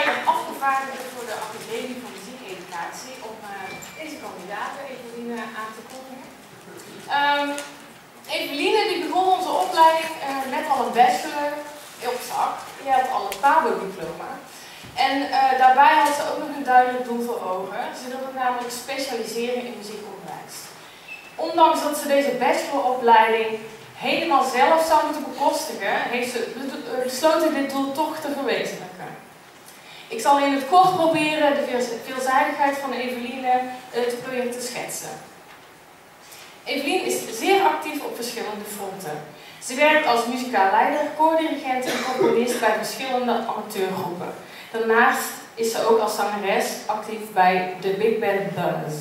ik als afgevaardigde voor de Academie van Muziekeducatie om uh, deze kandidaten Eveline aan te kondigen. Um, Eveline die begon onze opleiding uh, met al een bachelor op zak. Je had al een PABO-diploma. En uh, daarbij had ze ook nog een duidelijk doel voor ogen. Ze wilde namelijk specialiseren in muziekonderwijs. Ondanks dat ze deze bacheloropleiding helemaal zelf zou moeten bekostigen, heeft ze besloten dit doel toch te verwezenlijken. Ik zal in het kort proberen de veelzijdigheid van Eveline eh, te proberen te schetsen. Eveline is zeer actief op verschillende fronten. Ze werkt als muzikaal leider, co-dirigent en componist bij verschillende amateurgroepen. Daarnaast is ze ook als zangeres actief bij de Big Band Buzz.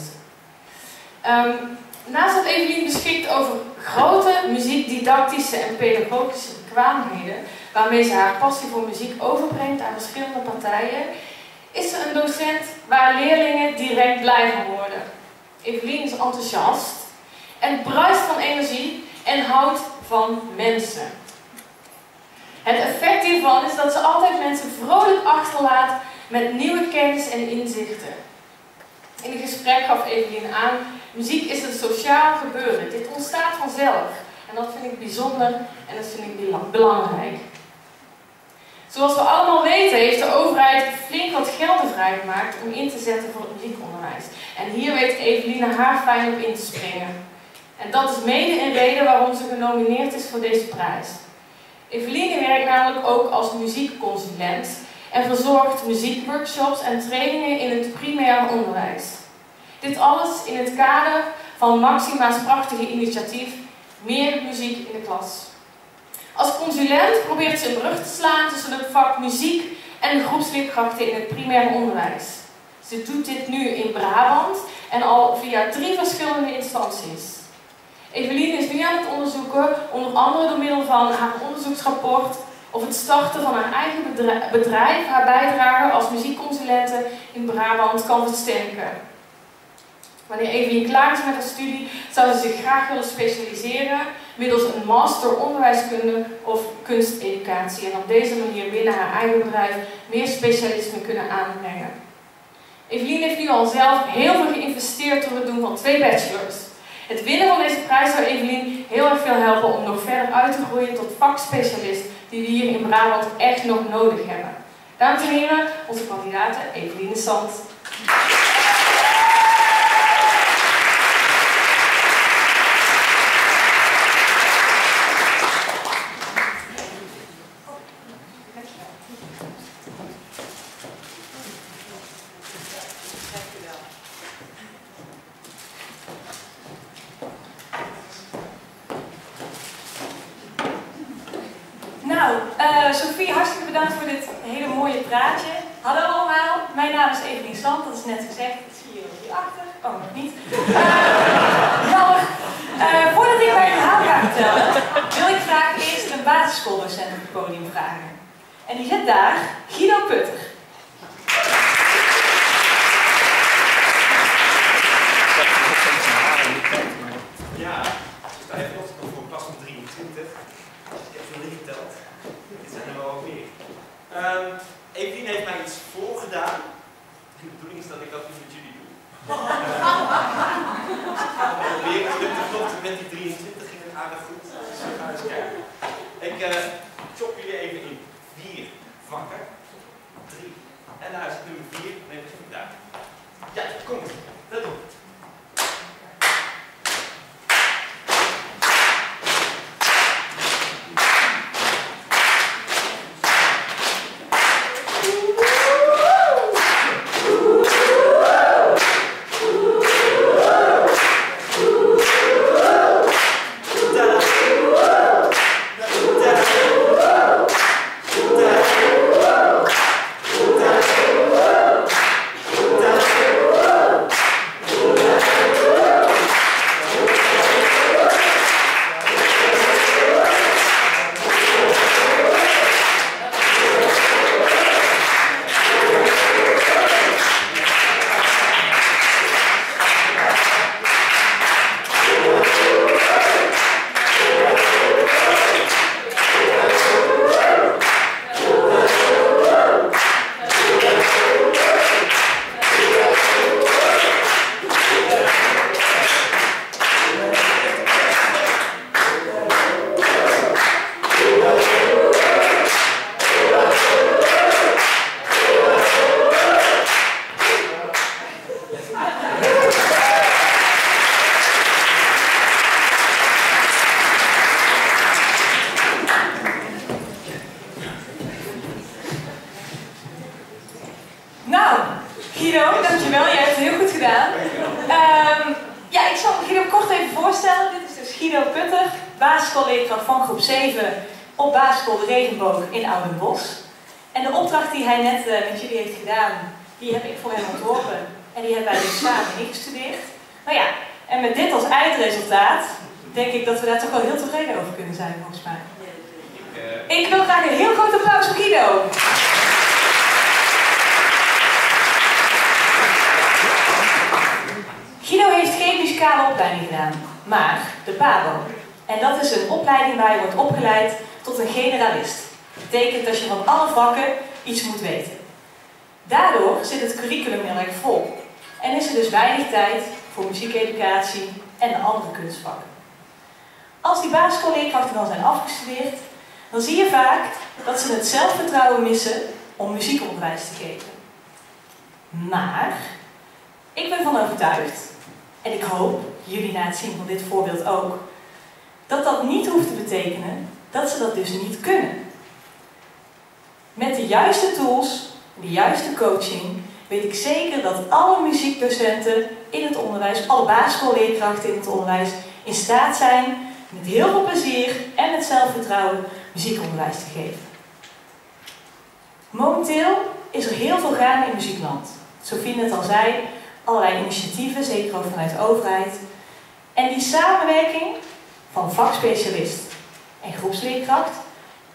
Um, naast dat Evelien beschikt over grote muziekdidactische en pedagogische bekwaamheden, waarmee ze haar passie voor muziek overbrengt aan verschillende partijen, is ze een docent waar leerlingen direct blij van worden. Evelien is enthousiast en bruist van energie en houdt van mensen. Het effect hiervan is dat ze altijd mensen vrolijk achterlaat met nieuwe kennis en inzichten. In een gesprek gaf Evelien aan, muziek is een sociaal gebeuren. Dit ontstaat vanzelf. En dat vind ik bijzonder en dat vind ik belangrijk. Zoals we allemaal weten heeft de overheid flink wat gelden vrijgemaakt om in te zetten voor het muziekonderwijs. En hier weet Eveline haar fijn op in te springen. En dat is mede een reden waarom ze genomineerd is voor deze prijs. Eveline werkt namelijk ook als muziekconsulent en verzorgt muziekworkshops en trainingen in het primair onderwijs. Dit alles in het kader van Maxima's prachtige initiatief Meer muziek in de klas. Als consulent probeert ze een brug te slaan tussen het vak muziek en de groepsleerkrachten in het primair onderwijs. Ze doet dit nu in Brabant en al via drie verschillende instanties. Eveline is nu aan het onderzoeken, onder andere door middel van haar onderzoeksrapport, of het starten van haar eigen bedrijf haar bijdrage als muziekconsulente in Brabant kan versterken. Wanneer Evelien klaar is met haar studie, zou ze zich graag willen specialiseren middels een master onderwijskunde of kunsteducatie en op deze manier binnen haar eigen bedrijf meer specialisme kunnen aanbrengen. Evelien heeft nu al zelf heel veel geïnvesteerd door het doen van twee bachelors. Het winnen van deze prijs zou Evelien heel erg veel helpen om nog verder uit te groeien tot vakspecialist die we hier in Brabant echt nog nodig hebben. Dames en heren, onze kandidaten Eveline Sant. dat is net gezegd. Dat zie je hierachter. Oh, nog niet. Uh, voordat ik mijn verhaal ga vertellen, wil ik graag eerst een basisschooldocent op het podium vragen. En die zit daar, Guido Putter. Ja, ik sta even op voor klas van 23. Ik heb nog niet geteld. Dit zijn er wel wat meer. Um, Evelien heeft mij iets voorgedaan de bedoeling is dat ik dat niet met jullie doe. Weer terug te kloppen met die 23 ging het aardig goed. Dus we gaan eens kijken. Ik uh, chop jullie even in vier vakken. Drie. En daar is nummer vier. Nee, voorstellen. Dit is dus Guido Putter, basisschoolleerkracht van groep 7 op basisschool De Regenboog in Oudenbos. En de opdracht die hij net uh, met jullie heeft gedaan, die heb ik voor hem ontworpen. En die hebben wij dus samen ingestudeerd. Nou ja, en met dit als eindresultaat, denk ik dat we daar toch wel heel tevreden over kunnen zijn, volgens mij. Ik wil graag een heel groot applaus voor Guido. Guido heeft geen muzikale opleiding gedaan, maar de PABO. En dat is een opleiding waar je wordt opgeleid tot een generalist. Dat betekent dat je van alle vakken iets moet weten. Daardoor zit het curriculum heel erg vol. En is er dus weinig tijd voor muziekeducatie en de andere kunstvakken. Als die basisschoolleerkrachten dan zijn afgestudeerd, dan zie je vaak dat ze het zelfvertrouwen missen om muziekonderwijs te geven. Maar ik ben van overtuigd, en ik hoop, jullie na het zien van dit voorbeeld ook, dat dat niet hoeft te betekenen dat ze dat dus niet kunnen. Met de juiste tools, de juiste coaching, weet ik zeker dat alle muziekdocenten in het onderwijs, alle basisschoolleerkrachten in het onderwijs, in staat zijn met heel veel plezier en met zelfvertrouwen muziekonderwijs te geven. Momenteel is er heel veel gaande in muziekland. Sophie net al zei, allerlei initiatieven, zeker ook vanuit de overheid. En die samenwerking van vakspecialist en groepsleerkracht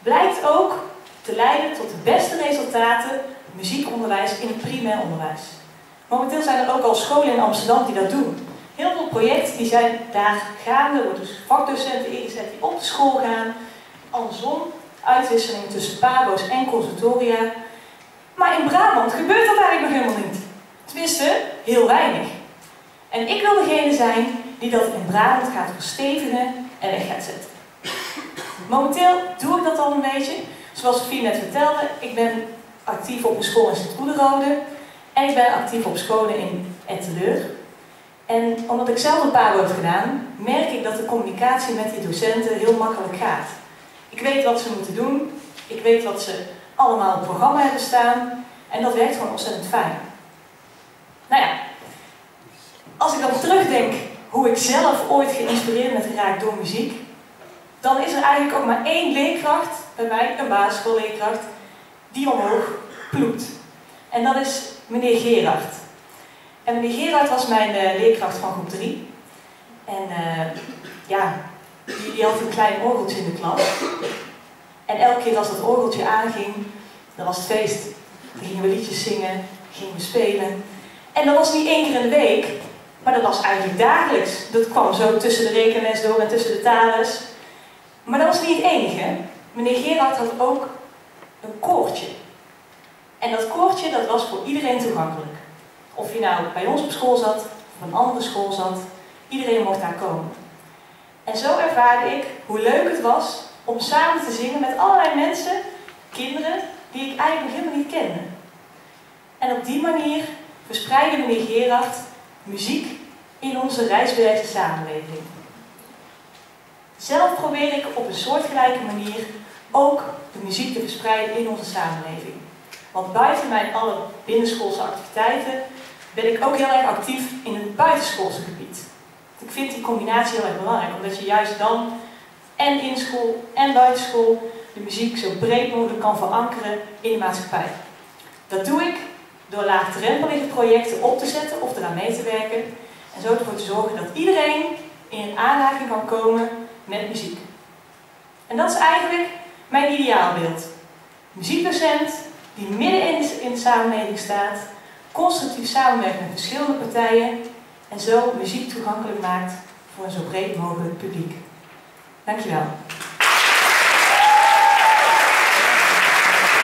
blijkt ook te leiden tot de beste resultaten muziekonderwijs in het primair onderwijs. Momenteel zijn er ook al scholen in Amsterdam die dat doen. Heel veel projecten die zijn daar gaande, worden dus vakdocenten ingezet die op de school gaan. Andersom, uitwisseling tussen pabo's en consultoria. Maar in Brabant gebeurt dat eigenlijk nog helemaal niet. Tenminste, heel weinig. En ik wil degene zijn die dat in Brabant gaat verstevigen en weg gaat zetten. Momenteel doe ik dat al een beetje. Zoals Sofie net vertelde, ik ben actief op een school in Sint-Goederode. En ik ben actief op scholen in Etteleur. En omdat ik zelf een paar heb gedaan, merk ik dat de communicatie met die docenten heel makkelijk gaat. Ik weet wat ze moeten doen, ik weet wat ze allemaal op programma hebben staan en dat werkt gewoon ontzettend fijn. Nou ja, als ik dan terugdenk hoe ik zelf ooit geïnspireerd ben geraakt door muziek, dan is er eigenlijk ook maar één leerkracht bij mij, een basisschoolleerkracht, die omhoog ploept. En dat is meneer Gerard. En meneer Gerard was mijn uh, leerkracht van groep 3. En uh, ja, die, die, had een klein orgeltje in de klas. En elke keer als dat orgeltje aanging, dan was het feest. Dan gingen we liedjes zingen, gingen we spelen. En dat was niet één keer in de week, maar dat was eigenlijk dagelijks. Dat kwam zo tussen de rekenles door en tussen de talens. Maar dat was niet het enige. Meneer Gerard had ook een koortje. En dat koortje dat was voor iedereen toegankelijk. Of je nou bij ons op school zat, of een andere school zat, iedereen mocht daar komen. En zo ervaarde ik hoe leuk het was om samen te zingen met allerlei mensen, kinderen, die ik eigenlijk helemaal niet kende. En op die manier verspreidde meneer Gerard muziek in onze reisbewijze samenleving. Zelf probeer ik op een soortgelijke manier ook de muziek te verspreiden in onze samenleving. Want buiten mijn alle binnenschoolse activiteiten ben ik ook heel erg actief in het buitenschoolse gebied. Ik vind die combinatie heel erg belangrijk, omdat je juist dan en in school en buitenschool de muziek zo breed mogelijk kan verankeren in de maatschappij. Dat doe ik door laagdrempelige projecten op te zetten of eraan mee te werken en zo ervoor te zorgen dat iedereen in aanraking kan komen met muziek. En dat is eigenlijk mijn ideaalbeeld. Muziekdocent die midden in de, in de samenleving staat, constructief samenwerkt met verschillende partijen en zo muziek toegankelijk maakt voor een zo breed mogelijk publiek. Dankjewel.